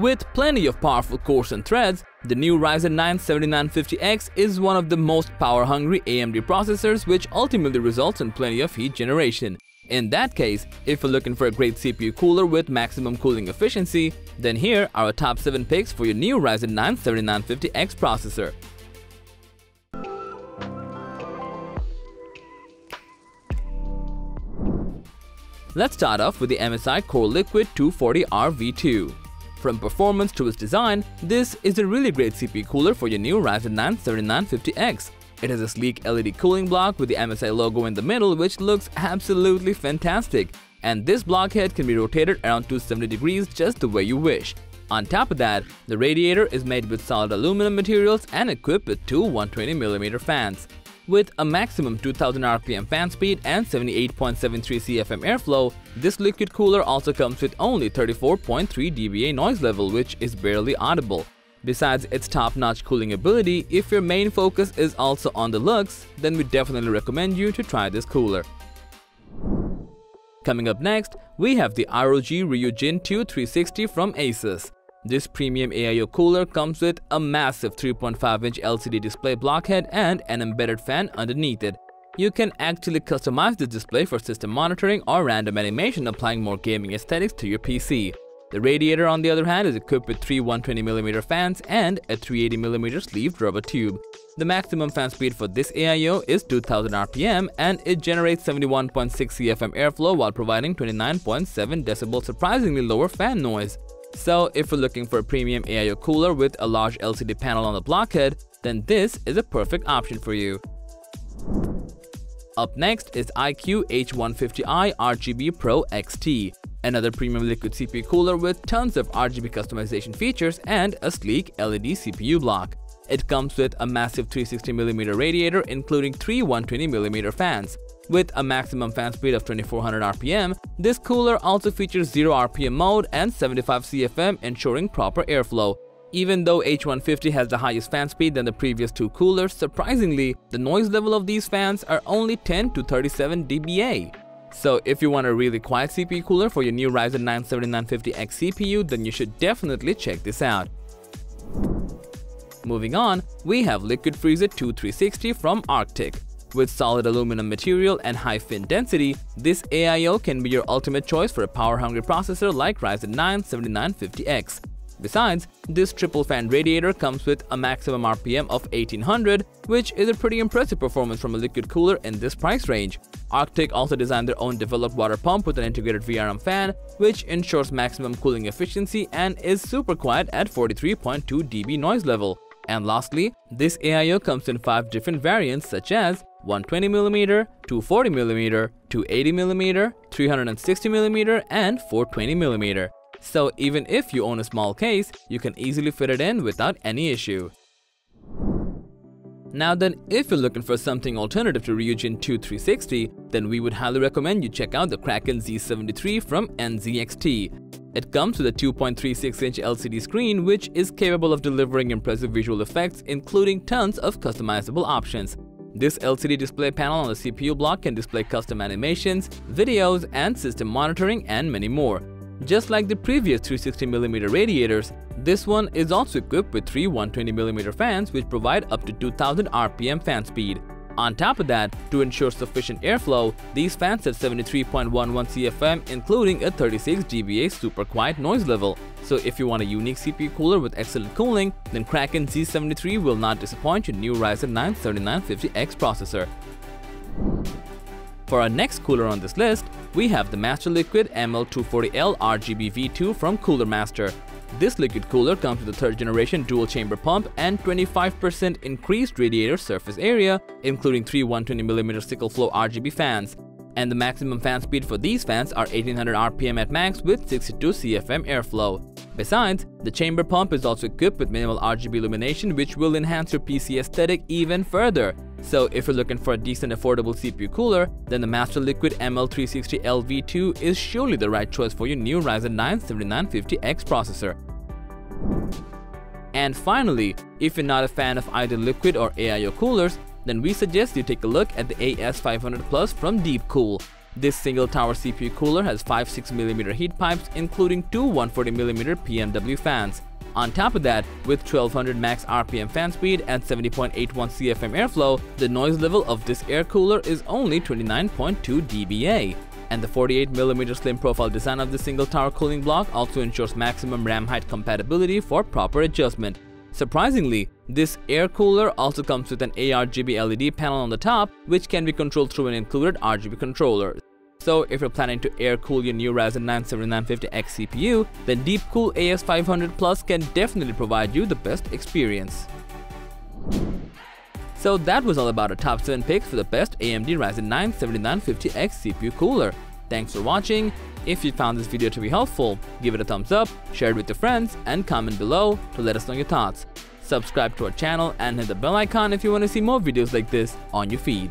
With plenty of powerful cores and threads, the new Ryzen 9 7950X is one of the most power-hungry AMD processors which ultimately results in plenty of heat generation. In that case, if you're looking for a great CPU cooler with maximum cooling efficiency, then here are our top 7 picks for your new Ryzen 9 7950X processor. Let's start off with the MSI Core Liquid 240R V2. From performance to its design, this is a really great CPU cooler for your new Ryzen 9 7950X. It has a sleek LED cooling block with the MSI logo in the middle which looks absolutely fantastic. And this blockhead can be rotated around 270 degrees just the way you wish. On top of that, the radiator is made with solid aluminum materials and equipped with two 120mm fans. With a maximum 2000 RPM fan speed and 78.73 CFM airflow, this liquid cooler also comes with only 34.3 dBA noise level which is barely audible. Besides its top-notch cooling ability, if your main focus is also on the looks, then we definitely recommend you to try this cooler. Coming up next, we have the ROG Ryujin 2 360 from Asus. This premium AIO cooler comes with a massive 3.5-inch LCD display blockhead and an embedded fan underneath it. You can actually customize this display for system monitoring or random animation applying more gaming aesthetics to your PC. The radiator on the other hand is equipped with three 120mm fans and a 380mm sleeved rubber tube. The maximum fan speed for this AIO is 2000 RPM and it generates 71.6 CFM airflow while providing 29.7 decibel surprisingly lower fan noise. So if you're looking for a premium AIO cooler with a large LCD panel on the blockhead, then this is a perfect option for you. Up next is iCUE H150i RGB Pro XT another premium liquid CPU cooler with tons of RGB customization features and a sleek LED CPU block. It comes with a massive 360mm radiator including three 120mm fans. With a maximum fan speed of 2400 RPM, this cooler also features 0 RPM mode and 75 CFM ensuring proper airflow. Even though H150 has the highest fan speed than the previous two coolers, surprisingly, the noise level of these fans are only 10 to 37 dBA. So if you want a really quiet CPU cooler for your new Ryzen 9 7950X CPU, then you should definitely check this out. Moving on, we have Liquid Freezer II 360 from Arctic. With solid aluminum material and high fin density, this AIO can be your ultimate choice for a power-hungry processor like Ryzen 9 7950X. Besides, this triple fan radiator comes with a maximum RPM of 1800, which is a pretty impressive performance from a liquid cooler in this price range. Arctic also designed their own developed water pump with an integrated VRM fan, which ensures maximum cooling efficiency and is super quiet at 43.2 dB noise level. And lastly, this AIO comes in 5 different variants such as 120mm, 240mm, 280mm, 360mm, and 420mm. So even if you own a small case, you can easily fit it in without any issue. Now then, if you're looking for something alternative to Ryujin 2 360, then we would highly recommend you check out the Kraken Z73 from NZXT. It comes with a 2.36-inch LCD screen which is capable of delivering impressive visual effects including tons of customizable options. This LCD display panel on the CPU block can display custom animations, videos, and system monitoring and many more. Just like the previous 360mm radiators, this one is also equipped with three 120mm fans which provide up to 2000 RPM fan speed. On top of that, to ensure sufficient airflow, these fans have 73.11 CFM including a 36 dBA super quiet noise level. So if you want a unique CPU cooler with excellent cooling, then Kraken Z73 will not disappoint your new Ryzen 9 7950X processor. For our next cooler on this list, we have the Master Liquid ML240L RGB V2 from Cooler Master. This liquid cooler comes with a third generation dual chamber pump and 25% increased radiator surface area, including three 120mm SickleFlow RGB fans. And the maximum fan speed for these fans are 1800 RPM at max with 62 CFM airflow. Besides, the chamber pump is also equipped with minimal RGB illumination which will enhance your PC aesthetic even further. So if you're looking for a decent affordable CPU cooler, then the Master Liquid ML360L V2 is surely the right choice for your new Ryzen 9 7950X processor. And finally, if you're not a fan of either liquid or AIO coolers, then we suggest you take a look at the AS500 Plus from Deepcool. This single tower CPU cooler has 5 6mm heat pipes including two 140mm PMW fans. On top of that, with 1200 max RPM fan speed and 70.81 CFM airflow, the noise level of this air cooler is only 29.2 dBA. And the 48mm slim profile design of the single tower cooling block also ensures maximum RAM height compatibility for proper adjustment. Surprisingly, this air cooler also comes with an ARGB LED panel on the top which can be controlled through an included RGB controller. So if you're planning to air cool your new Ryzen 9 7950X CPU, then Deepcool AS500 Plus can definitely provide you the best experience. So that was all about our top 7 picks for the best AMD Ryzen 9 7950X CPU cooler. Thanks for watching. If you found this video to be helpful, give it a thumbs up, share it with your friends, and comment below to let us know your thoughts. Subscribe to our channel and hit the bell icon if you want to see more videos like this on your feed.